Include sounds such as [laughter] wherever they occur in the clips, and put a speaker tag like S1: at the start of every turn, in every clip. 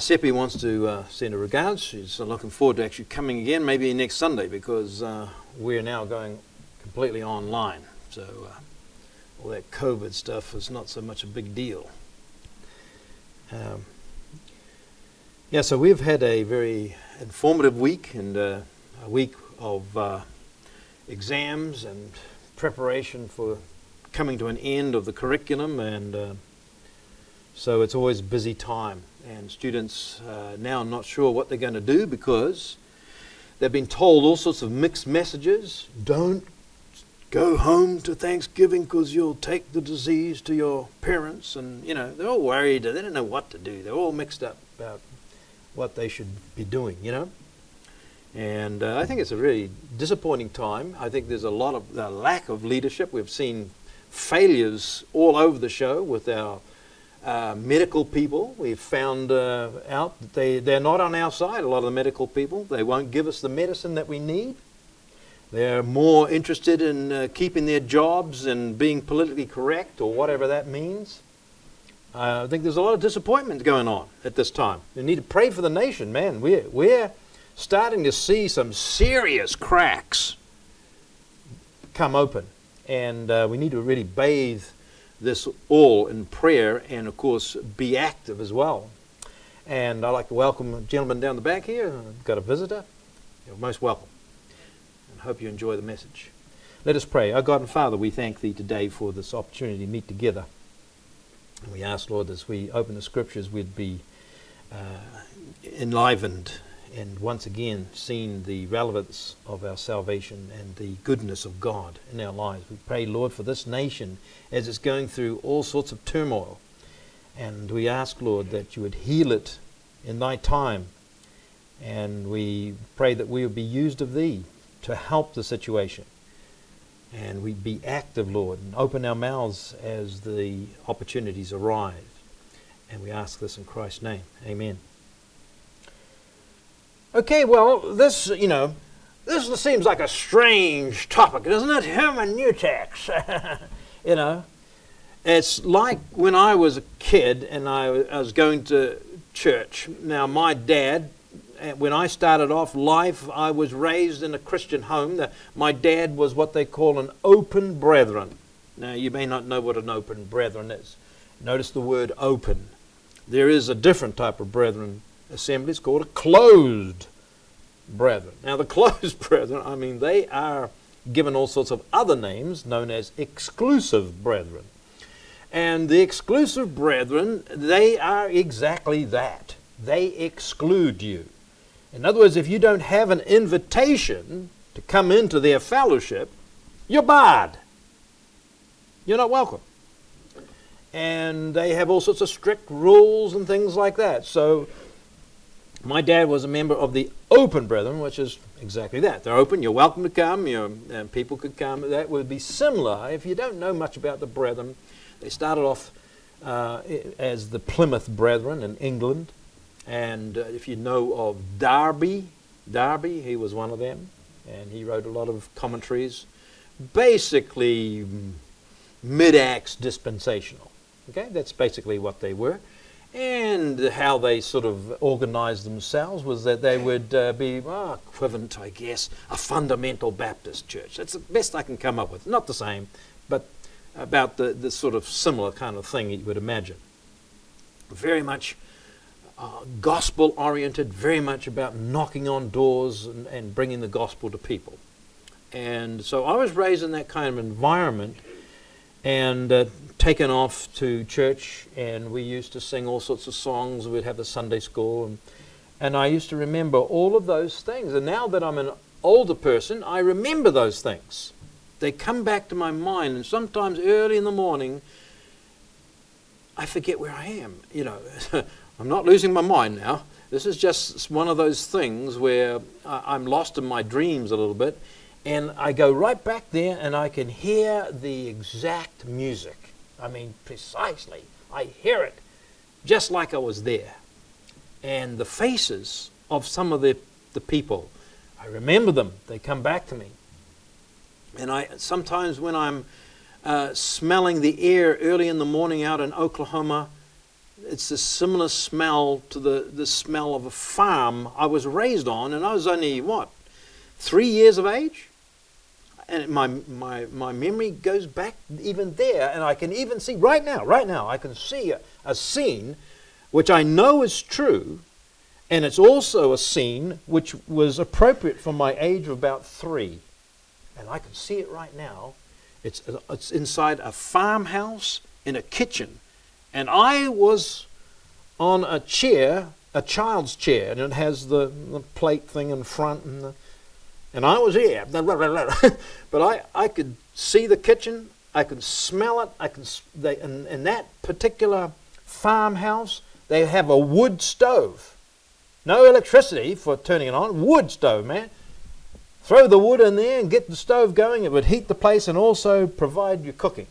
S1: Seppi wants to uh, send her regards. She's looking forward to actually coming again, maybe next Sunday, because uh, we're now going completely online. So uh, all that COVID stuff is not so much a big deal. Um, yeah, so we've had a very informative week and uh, a week of uh, exams and preparation for coming to an end of the curriculum, and uh, so it's always busy time. And students uh, now not sure what they're going to do because they've been told all sorts of mixed messages. Don't go home to Thanksgiving because you'll take the disease to your parents, and you know they're all worried. They don't know what to do. They're all mixed up about what they should be doing. You know. And uh, I think it's a really disappointing time. I think there's a lot of uh, lack of leadership. We've seen failures all over the show with our uh, medical people. We've found uh, out that they, they're not on our side, a lot of the medical people. They won't give us the medicine that we need. They're more interested in uh, keeping their jobs and being politically correct or whatever that means. I think there's a lot of disappointment going on at this time. We need to pray for the nation, man. We're, we're starting to see some serious cracks come open. And uh, we need to really bathe this all in prayer and, of course, be active as well. And I'd like to welcome a gentleman down the back here. I've got a visitor. You're most welcome. And hope you enjoy the message. Let us pray. Our God and Father, we thank Thee today for this opportunity to meet together. And we ask, Lord, as we open the Scriptures, we'd be uh, enlivened and once again seen the relevance of our salvation and the goodness of God in our lives. We pray, Lord, for this nation as it's going through all sorts of turmoil. And we ask, Lord, that you would heal it in thy time. And we pray that we would be used of thee to help the situation. And we be active, Lord, and open our mouths as the opportunities arrive. And we ask this in Christ's name. Amen. Okay, well, this, you know, this seems like a strange topic, doesn't it? Hermeneutics. [laughs] you know, it's like when I was a kid and I, I was going to church. Now, my dad, eh, when I started off life, I was raised in a Christian home. My dad was what they call an open brethren. Now, you may not know what an open brethren is. Notice the word open. There is a different type of brethren assembly is called a closed brethren. Now, the [laughs] closed brethren, I mean, they are given all sorts of other names known as exclusive brethren. And the exclusive brethren, they are exactly that. They exclude you. In other words, if you don't have an invitation to come into their fellowship, you're barred. You're not welcome. And they have all sorts of strict rules and things like that. So my dad was a member of the Open Brethren, which is exactly that. They're open, you're welcome to come, and people could come. That would be similar. If you don't know much about the Brethren, they started off uh, as the Plymouth Brethren in England. And uh, if you know of Darby, Darby, he was one of them, and he wrote a lot of commentaries, basically mid-acts dispensational. Okay, that's basically what they were. And how they sort of organized themselves was that they would uh, be well, equivalent, I guess, a fundamental Baptist church. That's the best I can come up with. Not the same, but about the, the sort of similar kind of thing you would imagine. Very much uh, gospel oriented, very much about knocking on doors and, and bringing the gospel to people. And so I was raised in that kind of environment and uh, taken off to church, and we used to sing all sorts of songs. We'd have the Sunday school, and, and I used to remember all of those things. And now that I'm an older person, I remember those things. They come back to my mind, and sometimes early in the morning, I forget where I am. You know, [laughs] I'm not losing my mind now. This is just one of those things where I'm lost in my dreams a little bit, and I go right back there and I can hear the exact music. I mean, precisely. I hear it just like I was there. And the faces of some of the, the people, I remember them. They come back to me. And I sometimes when I'm uh, smelling the air early in the morning out in Oklahoma, it's a similar smell to the, the smell of a farm I was raised on, and I was only, what, three years of age? And my, my, my memory goes back even there, and I can even see, right now, right now, I can see a, a scene which I know is true, and it's also a scene which was appropriate for my age of about three. And I can see it right now. It's, it's inside a farmhouse in a kitchen and I was on a chair, a child's chair, and it has the, the plate thing in front, and, the, and I was here. [laughs] but I, I could see the kitchen, I could smell it. I could, they, in, in that particular farmhouse, they have a wood stove. No electricity for turning it on, wood stove, man. Throw the wood in there and get the stove going. It would heat the place and also provide your cooking.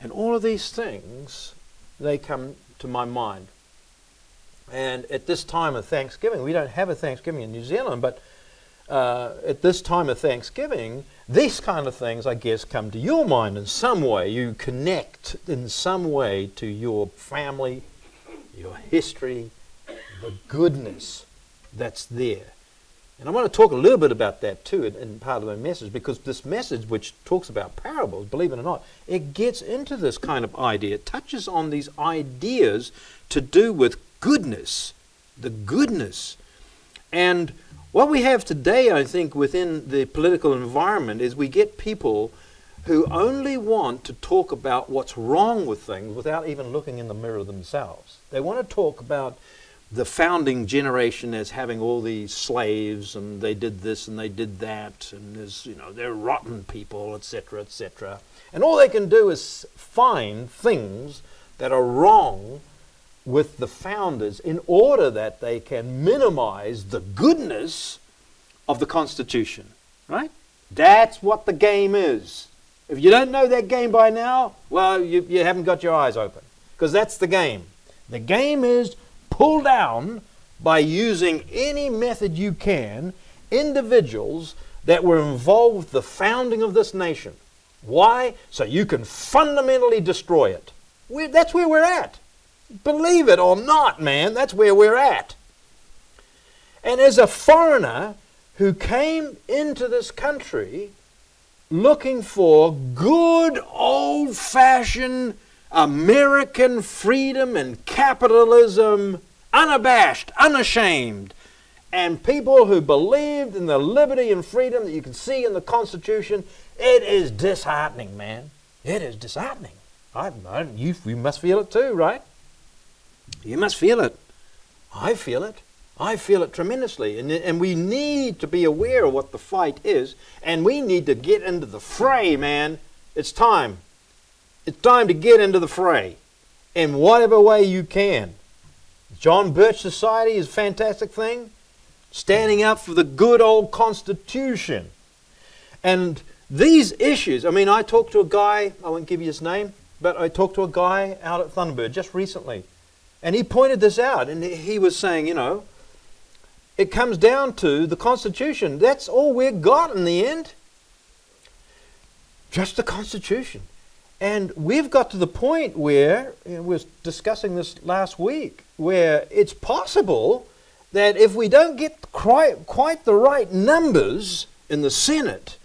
S1: And all of these things they come to my mind. And at this time of Thanksgiving, we don't have a Thanksgiving in New Zealand, but uh, at this time of Thanksgiving, these kind of things, I guess, come to your mind in some way. You connect in some way to your family, your history, the goodness that's there. And I want to talk a little bit about that too in, in, part of my message because this message, which talks about parables, believe it or not, it gets into this kind of idea. It touches on these ideas to do with goodness, the goodness. And what we have today, I think, within the political environment is we get people who only want to talk about what's wrong with things without even looking in the mirror themselves. They want to talk about the founding generation as having all these slaves and they did this and they did that and there's you know they're rotten people etc etc and all they can do is find things that are wrong with the founders in order that they can minimize the goodness of the constitution right that's what the game is if you don't know that game by now well you, you haven't got your eyes open because that's the game the game is pull down by using any method you can individuals that were involved with the founding of this nation. Why? So you can fundamentally destroy it. We're, that's where we're at. Believe it or not, man, that's where we're at. And as a foreigner who came into this country looking for good old fashioned American freedom and capitalism unabashed, unashamed, and people who believed in the liberty and freedom that you can see in the Constitution, it is disheartening, man. It is disheartening. I, I, you, you must feel it too, right? You must feel it. I feel it. I feel it tremendously. And, and we need to be aware of what the fight is, and we need to get into the fray, man. It's time. It's time to get into the fray in whatever way you can. John Birch Society is a fantastic thing. Standing up for the good old Constitution. And these issues, I mean, I talked to a guy, I won't give you his name, but I talked to a guy out at Thunderbird just recently. And he pointed this out, and he was saying, you know, it comes down to the Constitution. That's all we've got in the end. Just the Constitution. And we've got to the point where, we were discussing this last week, where it's possible that if we don't get quite, quite the right numbers in the Senate,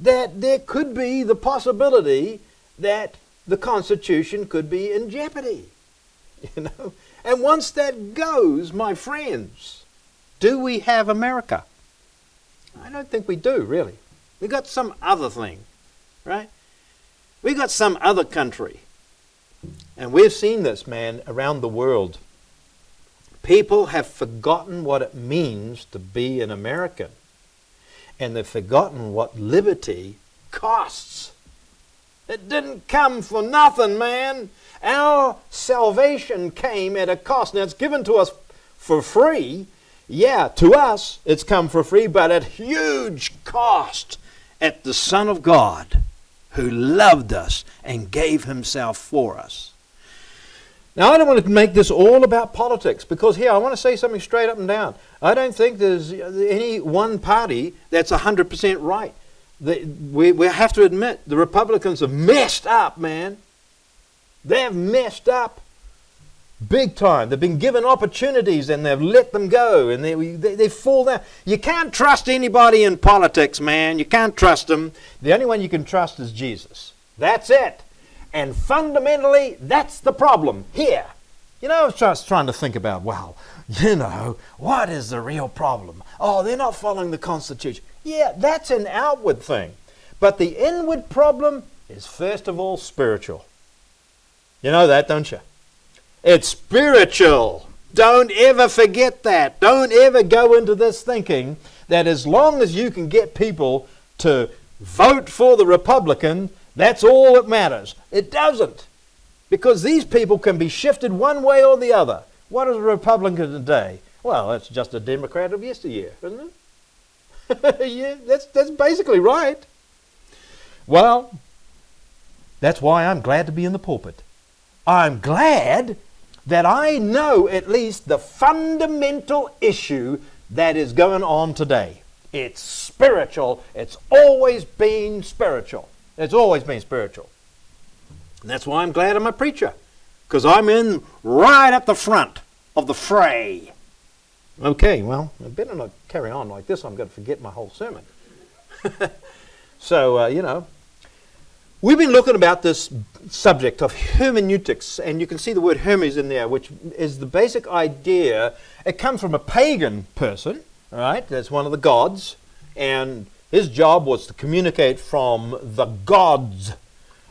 S1: that there could be the possibility that the Constitution could be in jeopardy. [laughs] You know? And once that goes, my friends, do we have America? I don't think we do, really. We got some other thing, right? We got some other country. And we've seen this, man, around the world. People have forgotten what it means to be an American. And they've forgotten what liberty costs. It didn't come for nothing, man. Our salvation came at a cost. Now, it's given to us for free. Yeah, to us, it's come for free, but at huge cost at the Son of God who loved us and gave himself for us. Now, I don't want to make this all about politics because here I want to say something straight up and down. I don't think there's any one party that's 100% right. We, we have to admit the Republicans have messed up, man. They've messed up. Big time. They've been given opportunities and they've let them go and they, they, they fall down. You can't trust anybody in politics, man. You can't trust them. The only one you can trust is Jesus. That's it. And fundamentally, that's the problem here. You know, I was just trying to think about, well, you know, what is the real problem? Oh, they're not following the Constitution. Yeah, that's an outward thing. But the inward problem is first of all spiritual. You know that, don't you? It's spiritual. Don't ever forget that. Don't ever go into this thinking that as long as you can get people to vote for the Republican, that's all that matters. It doesn't. Because these people can be shifted one way or the other. What is a Republican today? Well, it's just a Democrat of yesteryear, isn't it? [laughs] yeah, that's, that's basically right. Well, that's why I'm glad to be in the pulpit. I'm glad that I know at least the fundamental issue that is going on today. It's spiritual. It's always been spiritual. It's always been spiritual. And that's why I'm glad I'm a preacher, because I'm in right at the front of the fray. Okay, well, I better not carry on like this. I'm going to forget my whole sermon. [laughs] so, uh, you know, We've been looking about this subject of hermeneutics, and you can see the word Hermes in there, which is the basic idea. It comes from a pagan person, right? That's one of the gods, and his job was to communicate from the gods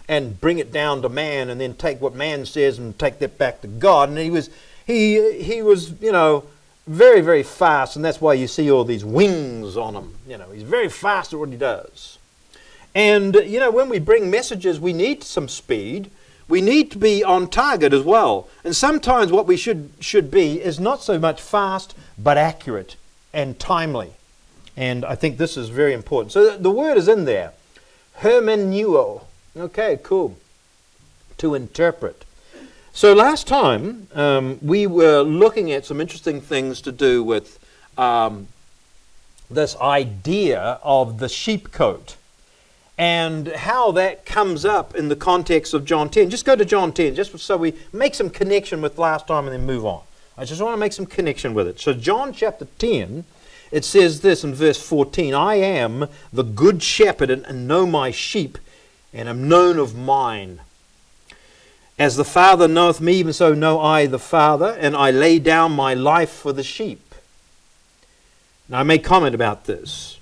S1: and bring it down to man, and then take what man says and take that back to God. And he was, he, he was, you know, very, very fast, and that's why you see all these wings on him. You know, he's very fast at what he does. And, you know, when we bring messages, we need some speed. We need to be on target as well. And sometimes what we should, should be is not so much fast, but accurate and timely. And I think this is very important. So the word is in there. Hermeneuo. Okay, cool. To interpret. So last time um, we were looking at some interesting things to do with um, this idea of the sheepcote and how that comes up in the context of John 10. Just go to John 10, just so we make some connection with last time and then move on. I just want to make some connection with it. So, John chapter 10, it says this in verse 14 I am the good shepherd and know my sheep, and am known of mine. As the Father knoweth me, even so know I the Father, and I lay down my life for the sheep. Now, I may comment about this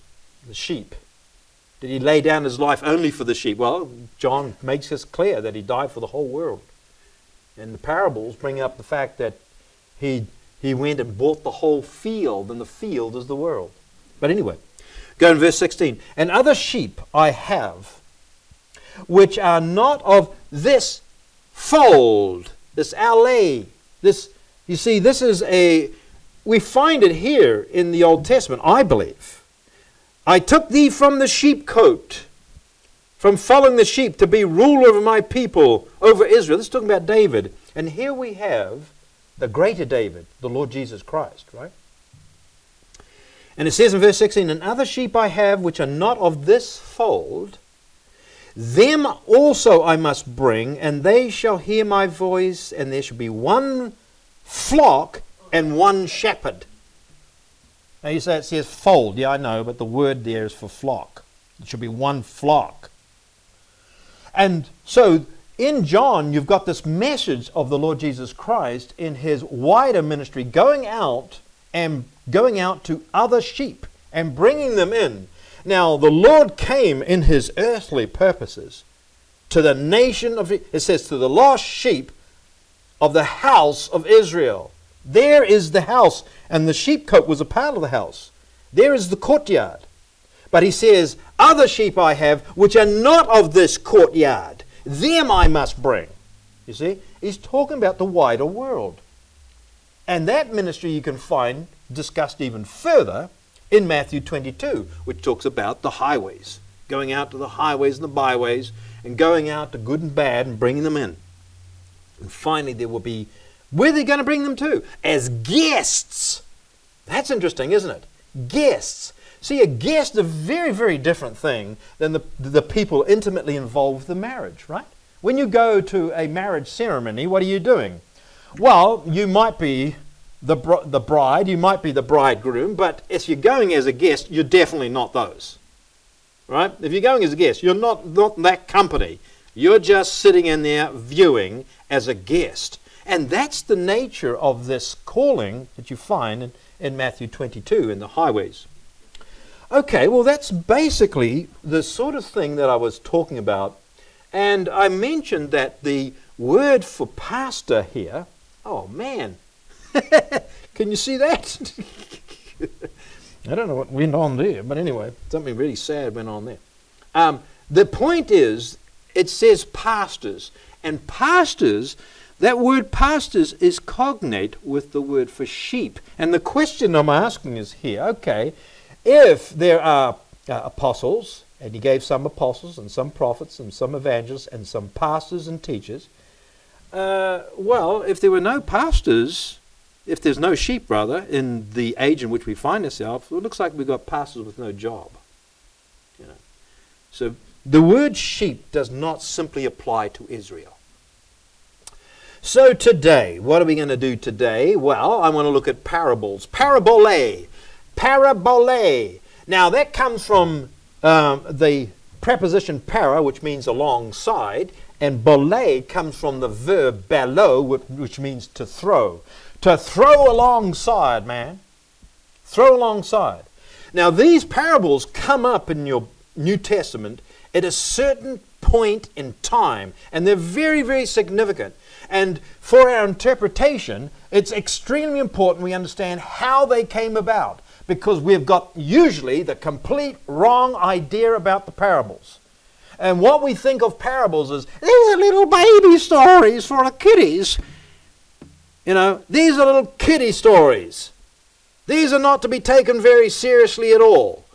S1: the sheep. Did he lay down his life only for the sheep? Well, John makes this clear that he died for the whole world. And the parables bring up the fact that he, he went and bought the whole field, and the field is the world. But anyway, go in verse 16. And other sheep I have, which are not of this fold, this alley, this, you see, this is a, we find it here in the Old Testament, I believe. I took thee from the sheepcote, from following the sheep, to be ruler over my people, over Israel. This is talking about David. And here we have the greater David, the Lord Jesus Christ, right? And it says in verse 16, And other sheep I have which are not of this fold, them also I must bring, and they shall hear my voice, and there shall be one flock and one shepherd. Now you say it says fold. Yeah, I know, but the word there is for flock. It should be one flock. And so in John, you've got this message of the Lord Jesus Christ in his wider ministry going out and going out to other sheep and bringing them in. Now, the Lord came in his earthly purposes to the nation of, it says, to the lost sheep of the house of Israel. There is the house, and the sheepcote was a part of the house. There is the courtyard. But he says, Other sheep I have which are not of this courtyard. Them I must bring. You see? He's talking about the wider world. And that ministry you can find discussed even further in Matthew 22, which talks about the highways, going out to the highways and the byways, and going out to good and bad and bringing them in. And finally, there will be where are they going to bring them to? As guests. That's interesting, isn't it? Guests. See, a guest is a very, very different thing than the, the people intimately involved with the marriage, right? When you go to a marriage ceremony, what are you doing? Well, you might be the, br- the bride, you might be the bridegroom, but if you're going as a guest, you're definitely not those. Right? If you're going as a guest, you're not, not that company. You're just sitting in there viewing as a guest. And that's the nature of this calling that you find in, in Matthew 22 in the highways. Okay, well, that's basically the sort of thing that I was talking about. And I mentioned that the word for pastor here, oh man, [laughs] can you see that? [laughs] I don't know what went on there, but anyway, something really sad went on there. Um, the point is, it says pastors, and pastors, that word pastors is cognate with the word for sheep. And the question I'm asking is here okay, if there are uh, apostles, and he gave some apostles and some prophets and some evangelists and some pastors and teachers, uh, well, if there were no pastors, if there's no sheep, rather, in the age in which we find ourselves, it looks like we've got pastors with no job. You know. So the word sheep does not simply apply to Israel. So today, what are we going to do today? Well, I want to look at parables. Parabole. Parabole. Now that comes from um, the preposition para, which means alongside, and bole comes from the verb balo, which means to throw. To throw alongside, man. Throw alongside. Now, these parables come up in your New Testament at a certain point in time, and they're very, very significant. And for our interpretation, it's extremely important we understand how they came about because we've got usually the complete wrong idea about the parables. And what we think of parables is these are little baby stories for the kiddies. You know, these are little kiddie stories. These are not to be taken very seriously at all.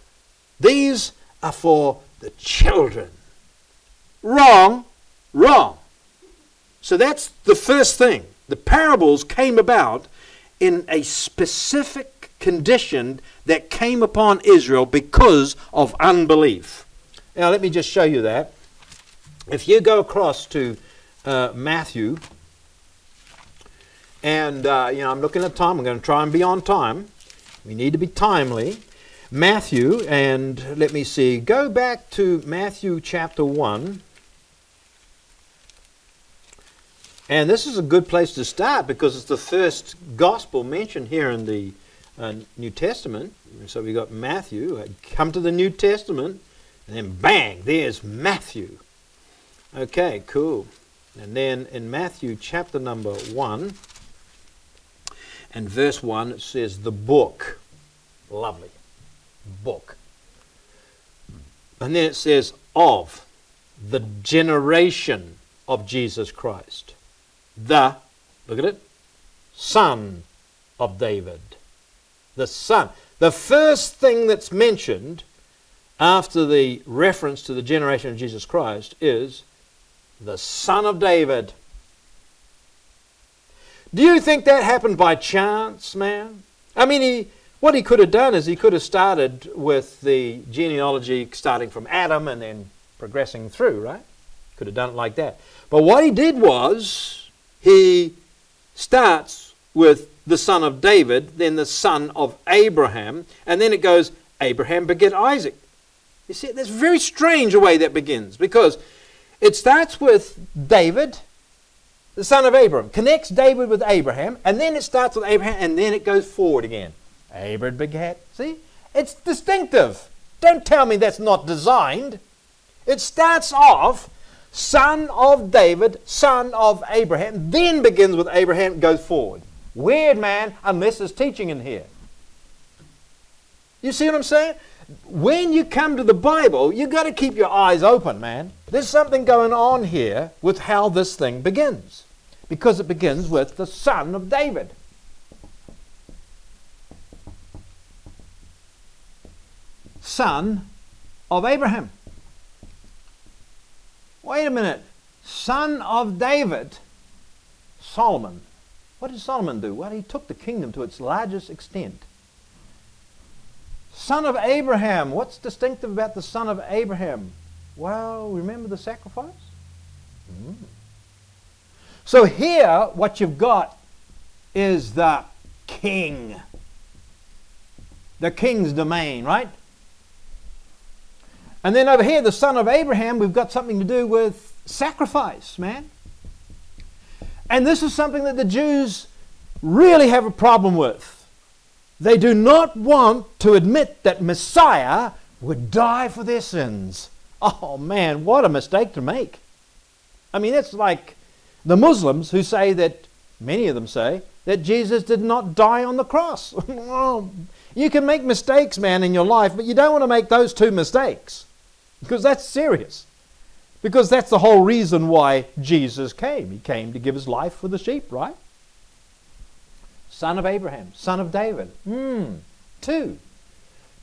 S1: These are for the children. Wrong, wrong. So that's the first thing. The parables came about in a specific condition that came upon Israel because of unbelief. Now, let me just show you that. If you go across to uh, Matthew, and uh, you know, I'm looking at time. I'm going to try and be on time. We need to be timely. Matthew, and let me see. Go back to Matthew chapter one. And this is a good place to start because it's the first gospel mentioned here in the uh, New Testament. So we got Matthew. Come to the New Testament, and then bang, there's Matthew. Okay, cool. And then in Matthew chapter number 1 and verse 1, it says, The book. Lovely. Book. And then it says, Of the generation of Jesus Christ. The, look at it, Son of David. The Son. The first thing that's mentioned after the reference to the generation of Jesus Christ is the Son of David. Do you think that happened by chance, man? I mean, he, what he could have done is he could have started with the genealogy starting from Adam and then progressing through, right? Could have done it like that. But what he did was he starts with the son of David, then the son of Abraham, and then it goes Abraham beget Isaac. You see, that's very strange a way that begins because it starts with David, the son of Abraham, connects David with Abraham, and then it starts with Abraham, and then it goes forward again. Abraham begat. See? It's distinctive. Don't tell me that's not designed. It starts off son of David, son of Abraham, then begins with Abraham, goes forward. Weird, man, unless there's teaching in here. You see what I'm saying? when you come to the Bible, you've got to keep your eyes open, man. There's something going on here with how this thing begins. Because it begins with the son of David. Son of Abraham. Wait a minute. Son of David. Solomon. What did Solomon do? Well, he took the kingdom to its largest extent. Son of Abraham. What's distinctive about the son of Abraham? Well, remember the sacrifice? Mm. So here, what you've got is the king. The king's domain, right? And then over here, the son of Abraham, we've got something to do with sacrifice, man. And this is something that the Jews really have a problem with. They do not want to admit that Messiah would die for their sins. Oh man, what a mistake to make. I mean, it's like the Muslims who say that, many of them say, that Jesus did not die on the cross. [laughs] you can make mistakes, man, in your life, but you don't want to make those two mistakes because that's serious. Because that's the whole reason why Jesus came. He came to give his life for the sheep, right? Son of Abraham, son of David. Hmm, two.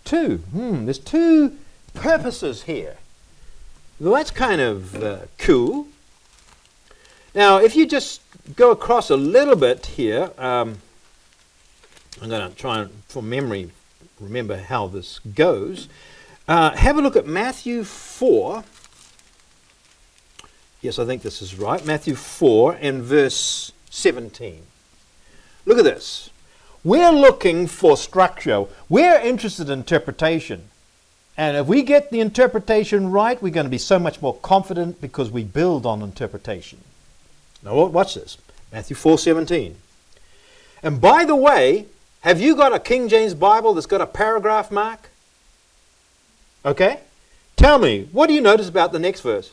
S1: Two. Hmm, there's two purposes here. Well, that's kind of uh, cool. Now, if you just go across a little bit here, um, I'm going to try and, from memory, remember how this goes. Uh, have a look at Matthew 4. Yes, I think this is right. Matthew 4 and verse 17. Look at this. We're looking for structure. We're interested in interpretation. And if we get the interpretation right, we're going to be so much more confident because we build on interpretation. Now watch this. Matthew 4:17. And by the way, have you got a King James Bible that's got a paragraph mark? Okay? Tell me, what do you notice about the next verse?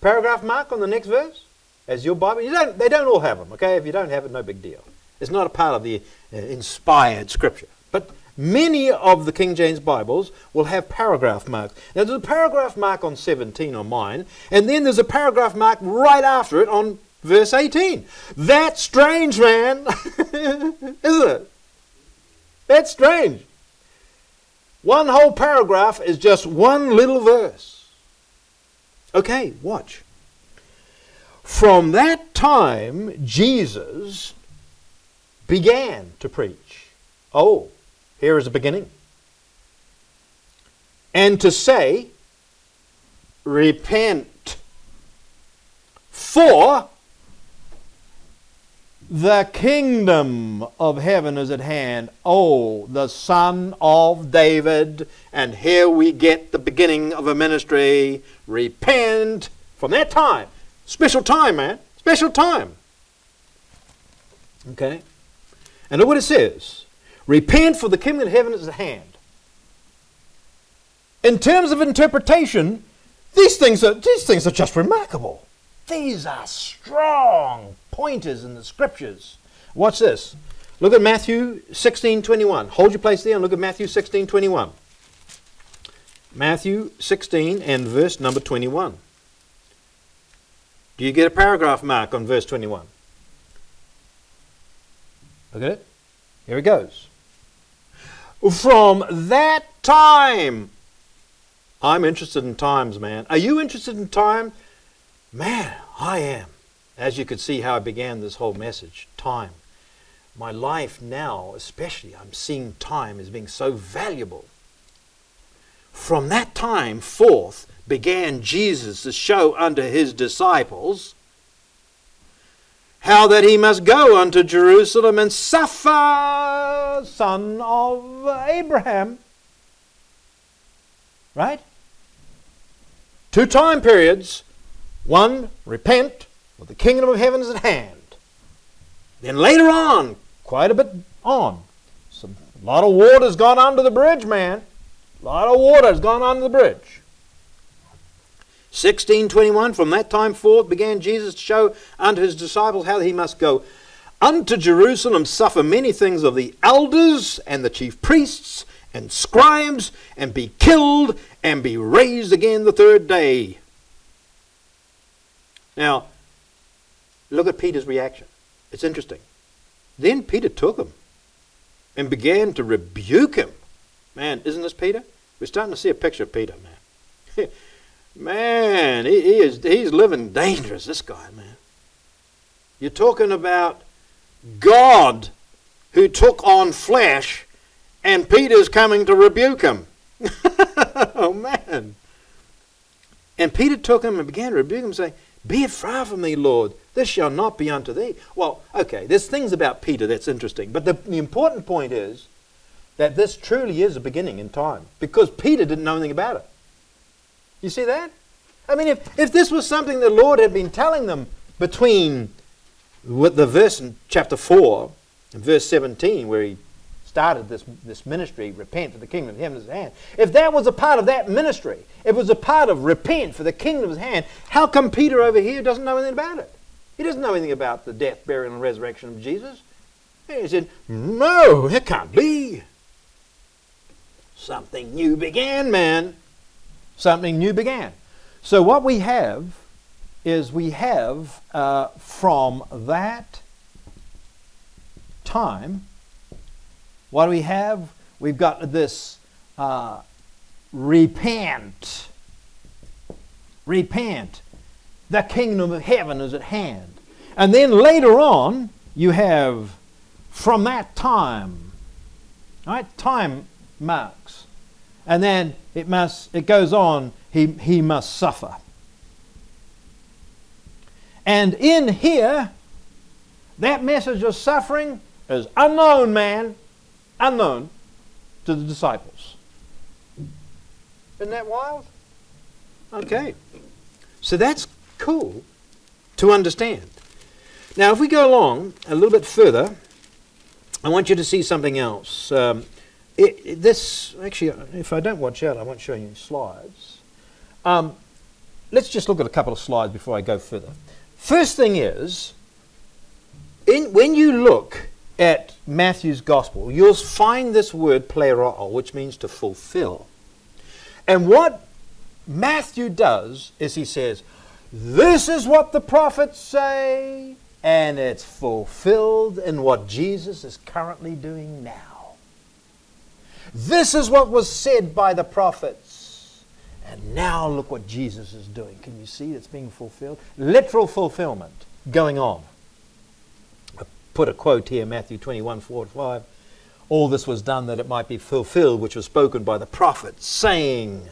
S1: Paragraph mark on the next verse? As your Bible? You don't, they don't all have them, okay? If you don't have it, no big deal. It's not a part of the uh, inspired scripture. But many of the King James Bibles will have paragraph marks. Now, there's a paragraph mark on 17 on mine, and then there's a paragraph mark right after it on verse 18. That's strange, man. [laughs] Isn't it? That's strange. One whole paragraph is just one little verse. Okay, watch. From that time, Jesus began to preach. Oh, here is a beginning. And to say, Repent, for the kingdom of heaven is at hand. Oh, the Son of David. And here we get the beginning of a ministry. Repent from that time. Special time, man. Special time. Okay? And look what it says Repent, for the kingdom of heaven is at hand. In terms of interpretation, these things are, these things are just remarkable. These are strong pointers in the scriptures. Watch this. Look at Matthew 16 21. Hold your place there and look at Matthew 16 21. Matthew 16 and verse number 21. Do you get a paragraph mark on verse 21? Look at it. Here it goes. From that time, I'm interested in times, man. Are you interested in time? Man, I am. As you could see how I began this whole message, time. My life now, especially, I'm seeing time as being so valuable. From that time forth, began Jesus to show unto his disciples how that he must go unto Jerusalem and suffer, son of Abraham. Right? Two time periods. One, repent, for the kingdom of heaven is at hand. Then later on, quite a bit on, some, a lot of water's gone under the bridge, man. A lot of water's gone under the bridge. 1621 From that time forth began Jesus to show unto his disciples how he must go unto Jerusalem, suffer many things of the elders and the chief priests and scribes, and be killed and be raised again the third day. Now, look at Peter's reaction. It's interesting. Then Peter took him and began to rebuke him. Man, isn't this Peter? We're starting to see a picture of Peter, man. [laughs] Man, he, he is he's living dangerous, this guy, man. You're talking about God who took on flesh, and Peter's coming to rebuke him. [laughs] oh, man. And Peter took him and began to rebuke him, saying, Be it far from me, Lord. This shall not be unto thee. Well, okay, there's things about Peter that's interesting. But the, the important point is that this truly is a beginning in time because Peter didn't know anything about it. You see that? I mean, if, if this was something the Lord had been telling them between with the verse in chapter 4 and verse 17, where he started this, this ministry, repent for the kingdom of heaven is at hand. If that was a part of that ministry, if it was a part of repent for the kingdom at hand, how come Peter over here doesn't know anything about it? He doesn't know anything about the death, burial, and resurrection of Jesus. And He said, No, it can't be. Something new began, man. Something new began. So what we have is we have uh, from that time, what do we have? We've got this uh, repent. Repent. The kingdom of heaven is at hand. And then later on, you have from that time. Right? Time marks. And then it must it goes on, he, he must suffer. And in here, that message of suffering is unknown, man, unknown to the disciples. Isn't that wild? Okay. So that's cool to understand. Now, if we go along a little bit further, I want you to see something else. Um, it, it, this, actually, if I don't watch out, I won't show you slides. Um, let's just look at a couple of slides before I go further. First thing is, in, when you look at Matthew's gospel, you'll find this word pleroo, which means to fulfill. And what Matthew does is he says, This is what the prophets say, and it's fulfilled in what Jesus is currently doing now. This is what was said by the prophets and now look what Jesus is doing. Can you see it's being fulfilled? Literal fulfillment going on. Put a quote here, Matthew 21, 4 5. All this was done that it might be fulfilled, which was spoken by the prophet, saying,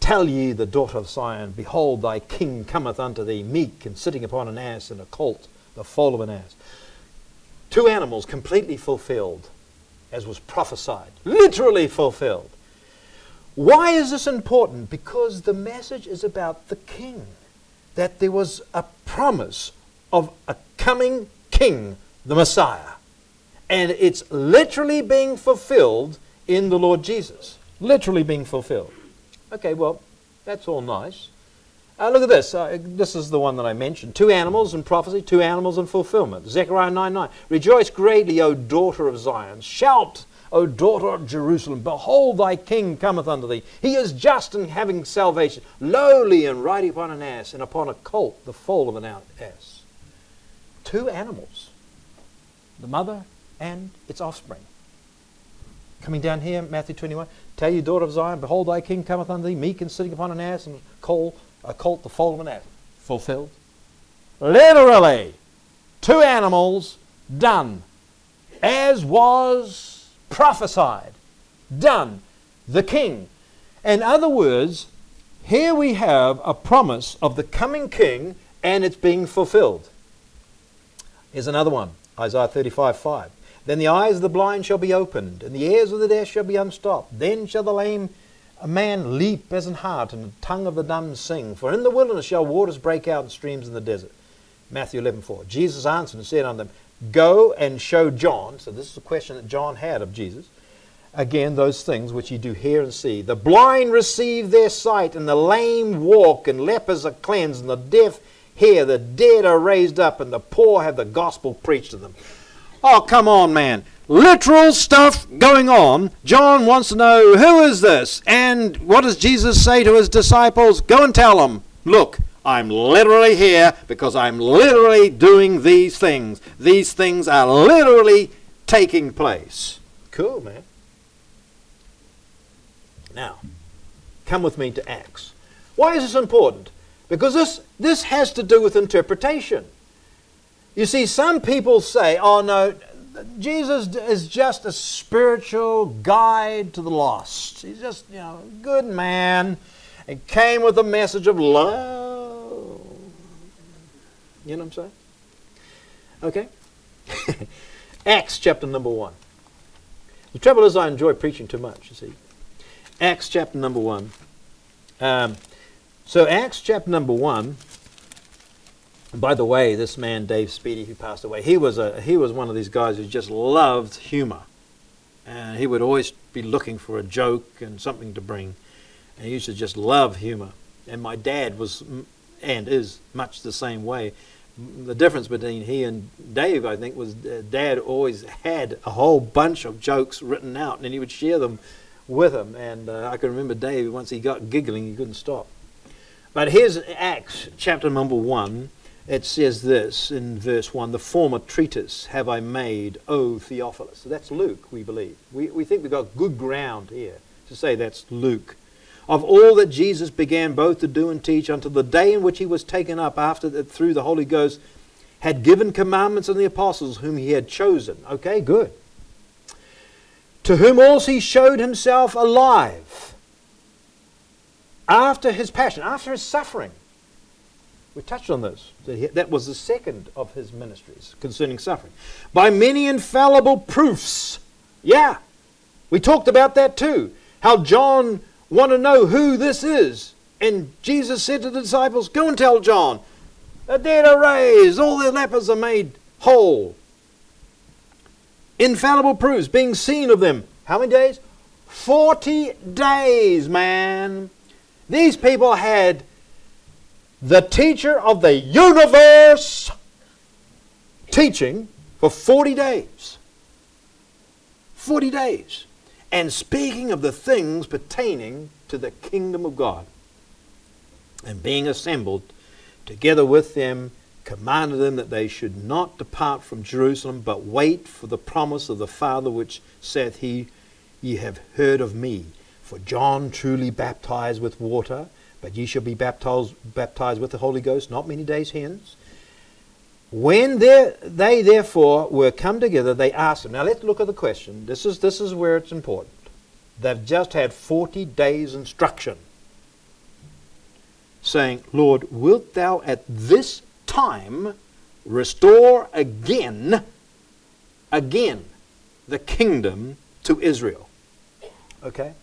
S1: Tell ye the daughter of Zion, Behold, thy king cometh unto thee, meek and sitting upon an ass and a colt, the foal of an ass. Two animals completely fulfilled, as was prophesied, literally fulfilled. Why is this important? Because the message is about the king. That there was a promise of a coming king, the Messiah. And it's literally being fulfilled in the Lord Jesus. Literally being fulfilled. Okay, well, that's all nice. Uh, look at this. Uh, this is the one that I mentioned. Two animals in prophecy, two animals in fulfillment. Zechariah 9 9. Rejoice greatly, O daughter of Zion. Shout O daughter of Jerusalem, behold, thy king cometh unto thee. He is just and having salvation, lowly and riding upon an ass, and upon a colt, the foal of an ass. Two animals, the mother and its offspring. Coming down here, Matthew 21, tell you, daughter of Zion, behold, thy king cometh unto thee, meek and sitting upon an ass, and colt, a colt, the foal of an ass. Fulfilled. Literally, two animals done, as was prophesied, done, the king. In other words, here we have a promise of the coming king and it's being fulfilled. Here's another one Isaiah 35 5. Then the eyes of the blind shall be opened, and the ears of the deaf shall be unstopped. Then shall the lame man leap as an hart, and the tongue of the dumb sing. For in the wilderness shall waters break out and streams in the desert. Matthew 11 4. Jesus answered and said unto them, Go and show John, so this is a question that John had of Jesus, again, those things which ye do hear and see. The blind receive their sight, and the lame walk, and lepers are cleansed, and the deaf hear, the dead are raised up, and the poor have the gospel preached to them. Oh, come on, man. Literal stuff going on. John wants to know who is this? And what does Jesus say to his disciples? Go and tell them, look, I'm literally here because I'm literally doing these things. These things are literally taking place. Cool, man. Now, come with me to Acts. Why is this important? Because this, this has to do with interpretation. You see, some people say, oh no, Jesus is just a spiritual guide to the lost. He's just, you know, a good man and came with a message of love You know what I'm saying? Okay? [laughs] Acts chapter number 1. The trouble is, I enjoy preaching too much, you see. Acts chapter number 1. Um, so, Acts chapter number 1. By the way, this man Dave Speedy, who passed away, he was a he was one of these guys who just loved humor, and he would always be looking for a joke and something to bring, and he used to just love humor. And my dad was and is much the same way. The difference between he and Dave, I think, was uh, Dad always had a whole bunch of jokes written out, and he would share them with him. And uh, I can remember Dave once he got giggling, he couldn't stop. But here's Acts chapter number one it says this in verse 1 The former treatise have I made, O Theophilus. So that's Luke, we believe. We, we think we've got good ground here to say that's Luke. Of all that Jesus began both to do and teach until the day in which he was taken up after that through the Holy Ghost had given commandments on the apostles whom he had chosen. Okay, good. To whom also he showed himself alive after his passion, after his suffering we touched on this. That was the second of his ministries concerning suffering. By many infallible proofs. Yeah, we talked about that too. How John wanted to know who this is. And Jesus said to the disciples, Go and tell John, the dead are raised, all the lepers are made whole. Infallible proofs being seen of them. How many days? 40 days, man. These people had the teacher of the universe teaching for 40 days. 40 days. And speaking of the things pertaining to the kingdom of God. And being assembled together with them, commanded them that they should not depart from Jerusalem, but wait for the promise of the Father, which saith he, Ye have heard of me. For John truly baptized with water but ye shall be baptized, baptized with the Holy Ghost not many days hence. When they therefore were come together, they asked him. Now let's look at the question. This is, this is where it's important. They've just had 40 days instruction saying, Lord, wilt thou at this time restore again, again, the kingdom to Israel? Okay?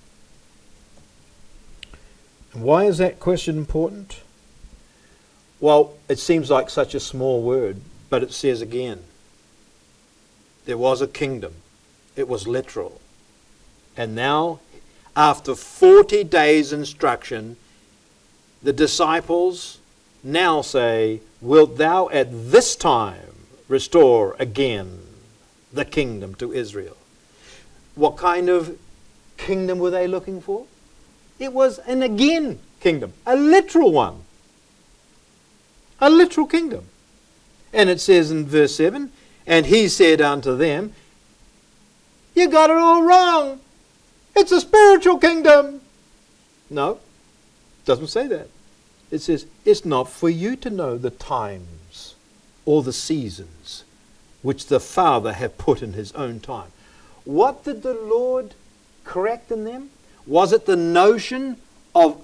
S1: Why is that question important? Well, it seems like such a small word, but it says again there was a kingdom, it was literal. And now, after 40 days' instruction, the disciples now say, Wilt thou at this time restore again the kingdom to Israel? What kind of kingdom were they looking for? It was an again kingdom, a literal one. A literal kingdom. And it says in verse 7 And he said unto them, You got it all wrong. It's a spiritual kingdom. No, it doesn't say that. It says, It's not for you to know the times or the seasons which the Father hath put in his own time. What did the Lord correct in them? Was it the notion of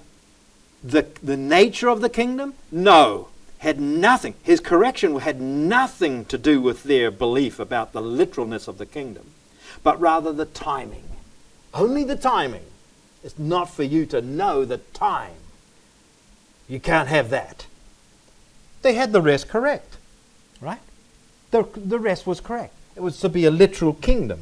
S1: the, the nature of the kingdom? No. Had nothing. His correction had nothing to do with their belief about the literalness of the kingdom, but rather the timing. Only the timing. It's not for you to know the time. You can't have that. They had the rest correct, right? The, the rest was correct. It was to be a literal kingdom.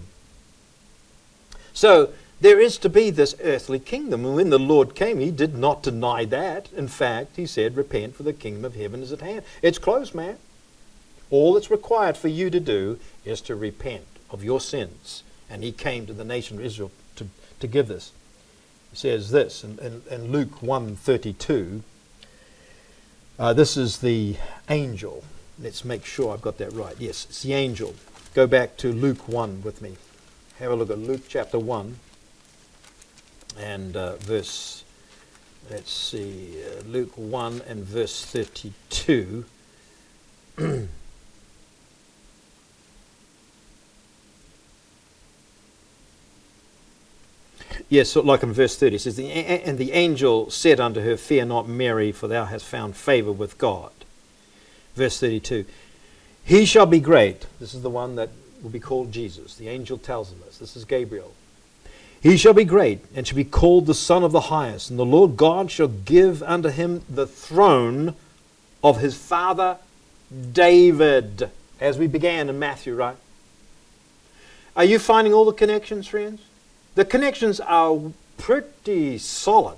S1: So there is to be this earthly kingdom. And when the Lord came, he did not deny that. In fact, he said, Repent, for the kingdom of heaven is at hand. It's close, man. All that's required for you to do is to repent of your sins. And he came to the nation of Israel to, to give this. He says this in, in, in Luke 1.32. Uh, this is the angel. Let's make sure I've got that right. Yes, it's the angel. Go back to Luke 1 with me. Have a look at Luke chapter 1 and uh, verse, let's see, uh, Luke 1 and verse 32. [clears throat] Yes, so like in verse 30, it says, the, And the angel said unto her, Fear not, Mary, for thou hast found favor with God. Verse 32. He shall be great. This is the one that will be called Jesus. The angel tells him this. This is Gabriel. He shall be great and shall be called the Son of the Highest, and the Lord God shall give unto him the throne of his father David, as we began in Matthew, right? Are you finding all the connections, friends? The connections are pretty solid.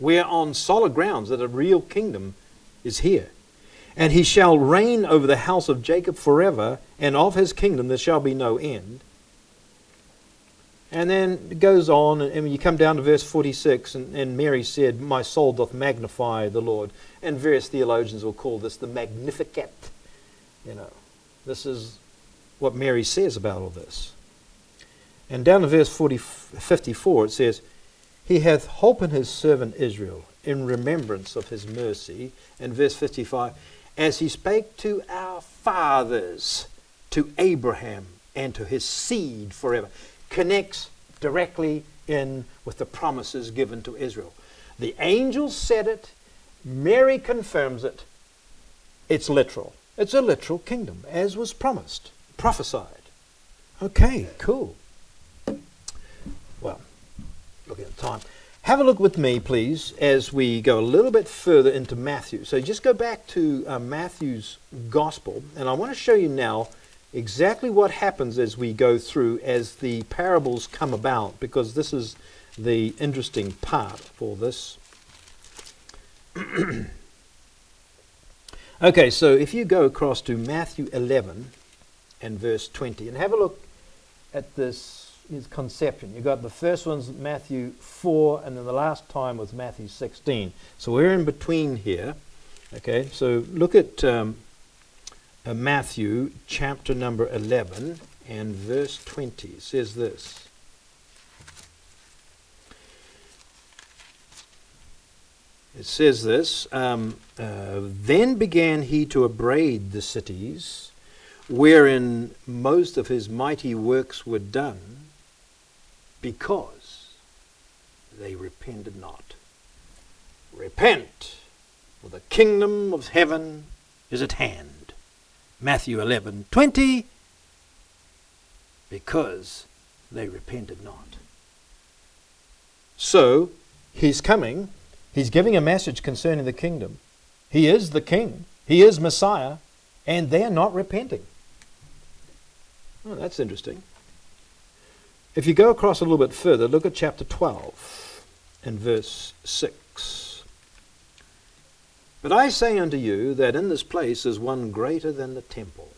S1: We're on solid grounds that a real kingdom is here. And he shall reign over the house of Jacob forever, and of his kingdom there shall be no end. And then it goes on, and you come down to verse 46, and, and, Mary said, My soul doth magnify the Lord. And various theologians will call this the Magnificat. You know, this is what Mary says about all this. And down to verse 40, 54, it says, He hath holpen his servant Israel in remembrance of his mercy. And verse 55, As he spake to our fathers, to Abraham, and to his seed forever connects directly in with the promises given to Israel. The angels said it, Mary confirms it. It's literal. It's a literal kingdom, as was promised, prophesied. Okay, cool. Well, looking at the time. Have a look with me, please, as we go a little bit further into Matthew. So just go back to uh, Matthew's Gospel, and I want to show you now exactly what happens as we go through as the parables come about, because this is the interesting part for this. [clears throat] okay, so if you go across to Matthew 11 and verse 20, and have a look at this conception. You've got the first one's Matthew 4, and then the last time was Matthew 16. So we're in between here. Okay, so look at um, uh, Matthew chapter number 11 and verse 20. Says this. It says this um, uh, Then began he to upbraid the cities wherein most of his mighty works were done, because they repented not. Repent, for the kingdom of heaven is at hand. Matthew 11 20, because they repented not. So, he's coming, he's giving a message concerning the kingdom. He is the king, he is Messiah, and they're not repenting. Oh, that's interesting. If you go across a little bit further, look at chapter 12 and verse 6. But I say unto you that in this place is one greater than the temple.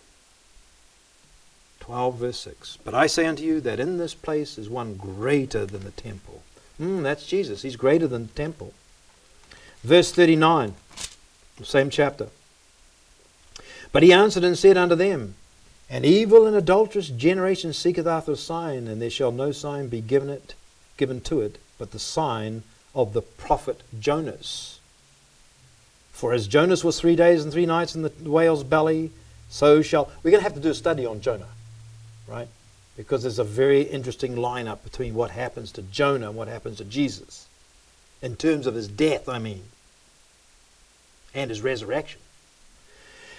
S1: 12 verse 6. But I say unto you that in this place is one greater than the temple. Mm, that's Jesus. He's greater than the temple. Verse 39, same chapter. But he answered and said unto them, An evil and adulterous generation seeketh after a sign, and there shall no sign be given it, given to it, but the sign of the prophet Jonas. For as Jonas was three days and three nights in the whale's belly, so shall. We're going to have to do a study on Jonah, right? Because there's a very interesting lineup between what happens to Jonah and what happens to Jesus. In terms of his death, I mean, and his resurrection.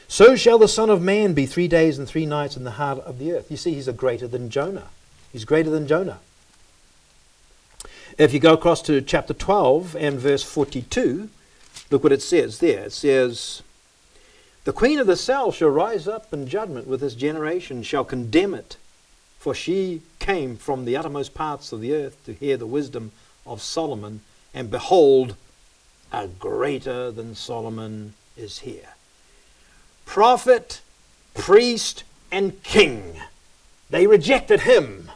S1: So shall the Son of Man be three days and three nights in the heart of the earth. You see, he's a greater than Jonah. He's greater than Jonah. If you go across to chapter 12 and verse 42, Look what it says there. It says, The queen of the south shall rise up in judgment with this generation, shall condemn it, for she came from the uttermost parts of the earth to hear the wisdom of Solomon, and behold, a greater than Solomon is here. Prophet, priest, and king. They rejected him.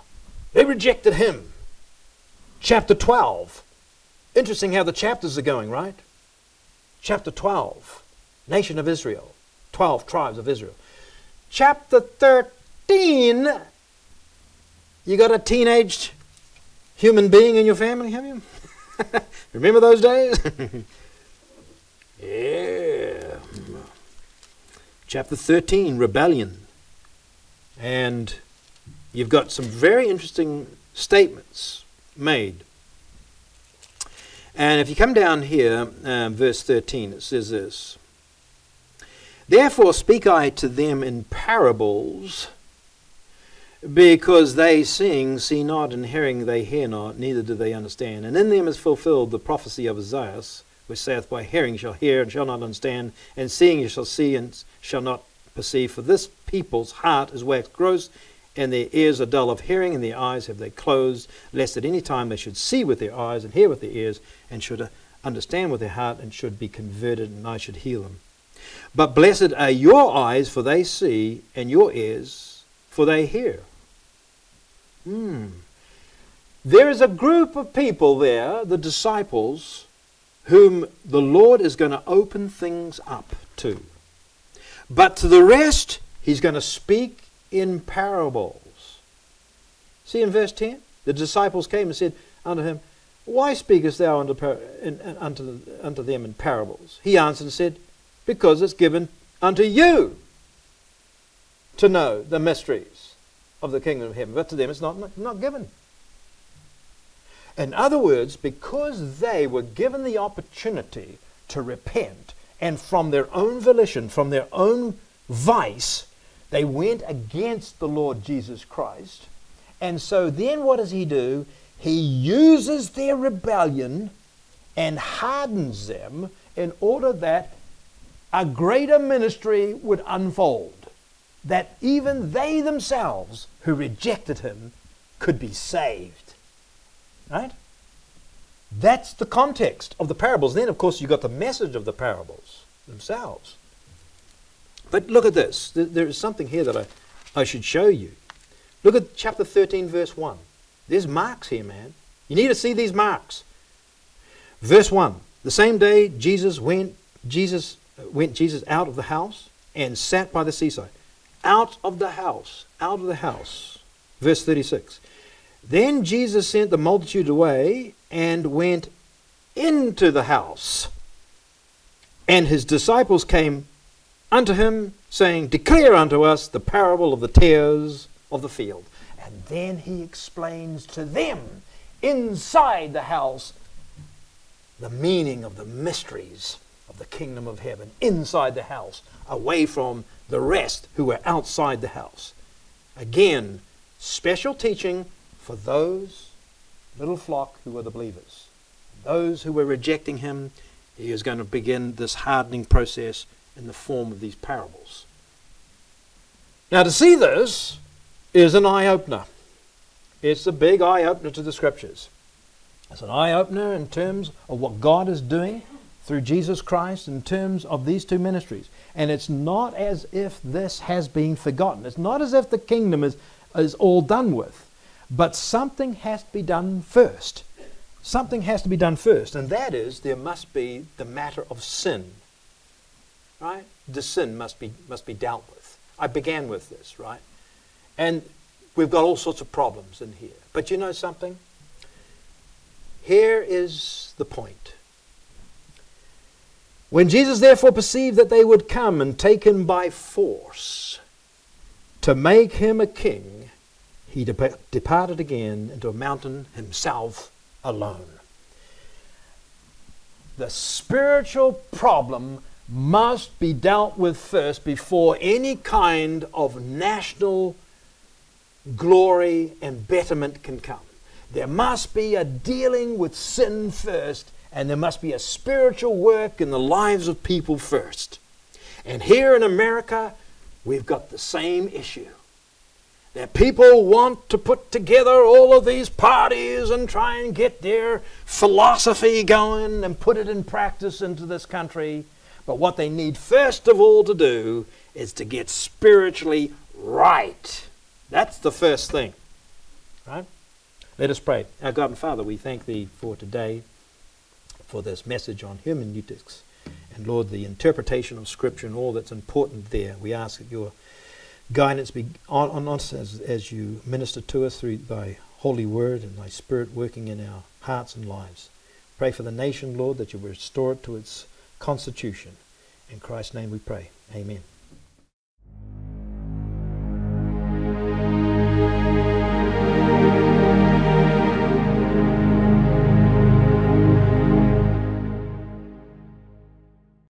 S1: They rejected him. Chapter 12. Interesting how the chapters are going, right? Chapter 12, nation of Israel, 12 tribes of Israel. Chapter 13, you got a teenaged human being in your family, have you? [laughs] Remember those days? [laughs] yeah. Chapter 13, rebellion. And you've got some very interesting statements made and if you come down here, um, verse 13, it says this Therefore speak I to them in parables, because they seeing see not, and hearing they hear not, neither do they understand. And in them is fulfilled the prophecy of Isaiah, which saith, By hearing shall hear, and shall not understand, and seeing you shall see, and shall not perceive. For this people's heart is waxed gross, and their ears are dull of hearing, and their eyes have they closed, lest at any time they should see with their eyes, and hear with their ears, and should understand with their heart, and should be converted, and I should heal them. But blessed are your eyes, for they see, and your ears, for they hear. Hmm. There is a group of people there, the disciples, whom the Lord is going to open things up to. But to the rest, he's going to speak in parables. See in verse 10? The disciples came and said unto him, Why speakest thou unto, in, unto, unto them in parables? He answered and said, Because it's given unto you to know the mysteries of the kingdom of heaven. But to them it's not, not given. In other words, because they were given the opportunity to repent, and from their own volition, from their own vice, they went against the Lord Jesus Christ. And so then what does he do? He uses their rebellion and hardens them in order that a greater ministry would unfold. That even they themselves who rejected him could be saved. Right? That's the context of the parables. Then, of course, you've got the message of the parables themselves. But look at this. There is something here that I, I should show you. Look at chapter 13, verse 1. There's marks here, man. You need to see these marks. Verse 1. The same day Jesus went Jesus uh, went Jesus out of the house and sat by the seaside. Out of the house. Out of the house. Verse 36. Then Jesus sent the multitude away and went into the house. And his disciples came unto him, saying, Declare unto us the parable of the tares of the field. And then he explains to them inside the house the meaning of the mysteries of the kingdom of heaven inside the house, away from the rest who were outside the house. Again, special teaching for those little flock who were the believers. Those who were rejecting him, he is going to begin this hardening process in the form of these parables. Now, to see this is an eye opener. It's a big eye opener to the scriptures. It's an eye opener in terms of what God is doing through Jesus Christ in terms of these two ministries. And it's not as if this has been forgotten. It's not as if the kingdom is, is all done with. But something has to be done first. Something has to be done first, and that is there must be the matter of sin right? The sin must be, must be dealt with. I began with this, right? And we've got all sorts of problems in here. But you know something? Here is the point. When Jesus therefore perceived that they would come and take him by force to make him a king, he departed again into a mountain himself alone. The spiritual problem must be dealt with first before any kind of national glory and betterment can come. There must be a dealing with sin first, and there must be a spiritual work in the lives of people first. And here in America, we've got the same issue. That people want to put together all of these parties and try and get their philosophy going and put it in practice into this country. But what they need first of all to do is to get spiritually right. That's the first thing. Right? Let us pray. Our God and Father, we thank Thee for today, for this message on hermeneutics. And Lord, the interpretation of Scripture and all that's important there. We ask that your guidance be on, on us as, as you minister to us through thy holy word and thy spirit working in our hearts and lives. Pray for the nation, Lord, that you restore it to its constitution. In Christ's name we pray. Amen.